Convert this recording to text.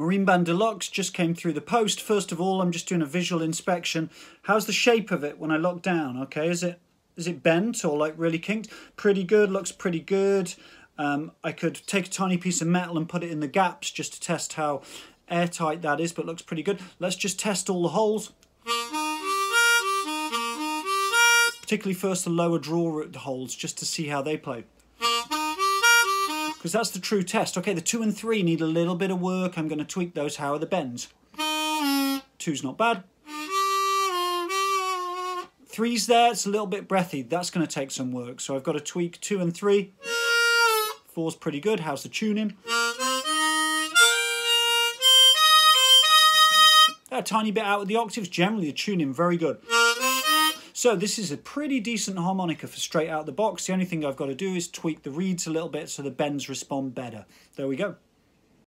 Marine Band Deluxe just came through the post. First of all, I'm just doing a visual inspection. How's the shape of it when I lock down? Okay, is it is it bent or like really kinked? Pretty good, looks pretty good. Um, I could take a tiny piece of metal and put it in the gaps just to test how airtight that is, but looks pretty good. Let's just test all the holes. Particularly first the lower draw holes, just to see how they play because that's the true test. Okay, the two and three need a little bit of work. I'm going to tweak those. How are the bends? Two's not bad. Three's there, it's a little bit breathy. That's going to take some work. So I've got to tweak two and three. Four's pretty good. How's the tuning? A tiny bit out of the octaves. Generally, the tuning very good. So this is a pretty decent harmonica for straight out the box. The only thing I've got to do is tweak the reeds a little bit so the bends respond better. There we go.